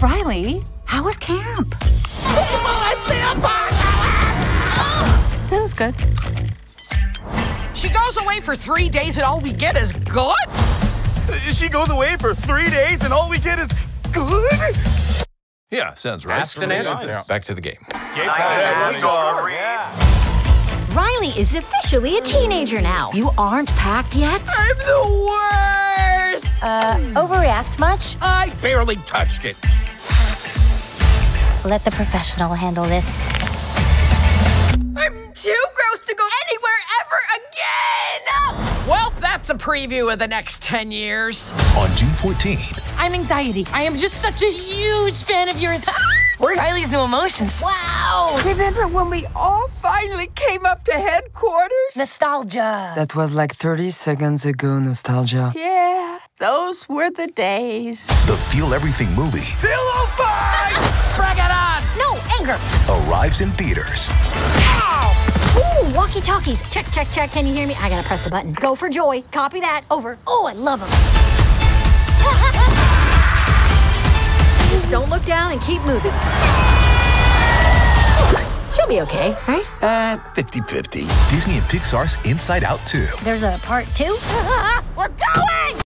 Riley, how was camp? It was good. She goes away for three days and all we get is good? She goes away for three days and all we get is good? Yeah, sounds right. Asked and answered. Yeah. Back to the game. Riley is officially a teenager now. You aren't packed yet? I'm the worst! Uh, overreact much? I barely touched it. Let the professional handle this. I'm too gross to go anywhere ever again! Well, that's a preview of the next 10 years. On June 14th. I'm anxiety. I am just such a huge fan of yours. We're Riley's new emotions. Wow! Remember when we all finally came up to headquarters? Nostalgia. That was like 30 seconds ago, nostalgia. Yeah, those were the days. The Feel Everything movie. Feel 05! Arrives in theaters. Ooh, walkie talkies. Check, check, check. Can you hear me? I gotta press the button. Go for joy. Copy that. Over. Oh, I love them. Just don't look down and keep moving. She'll be okay, right? Uh, 50 50. Disney and Pixar's Inside Out 2. There's a part two. We're going!